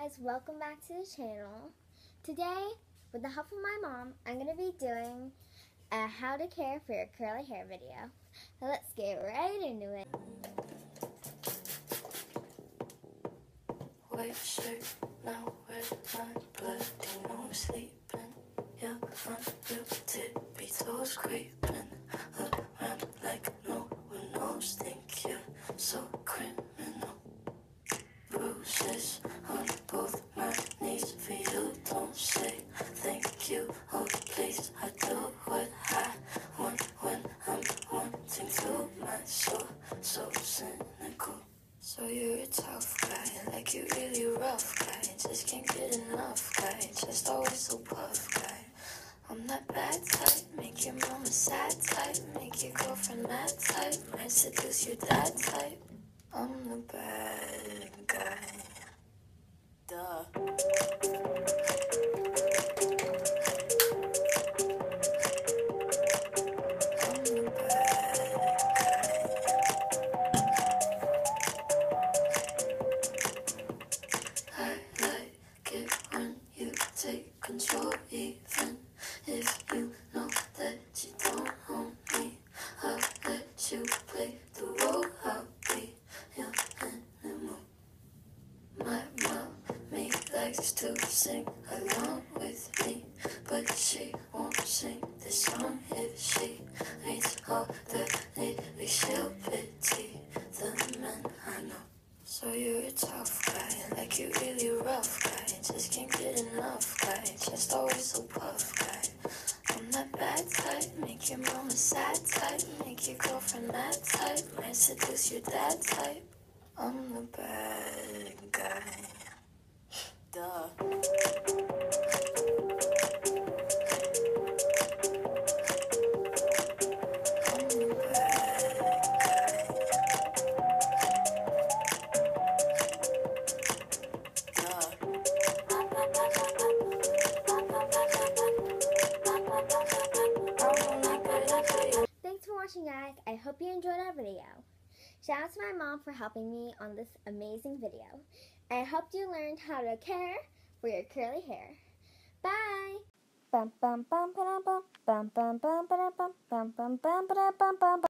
guys, welcome back to the channel. Today, with the help of my mom, I'm going to be doing a how to care for your curly hair video. So let's get right into it. White shirt, now my bloody sleeping. On your tippy toes creeping around like no one knows. Think you're so. Please, I do what I want when I'm wanting to. My soul, so cynical. So you're a tough guy, like you really rough guy. Just can't get enough guy, just always so puff guy. I'm that bad type, make your mama sad type, make your girlfriend mad type, might seduce your dad type. I'm the bad likes to sing along with me, but she won't sing this song if she reads all the lyrics. She'll pity the men I know. So you're a tough guy, like you really rough guy. Just can't get enough guy, just always so puff guy. I'm that bad type, make your mama sad type, make your girlfriend mad type, might seduce your dad type. I'm the bad guy. Guys, I hope you enjoyed our video. Shout out to my mom for helping me on this amazing video. I hope you learned how to care for your curly hair. Bye!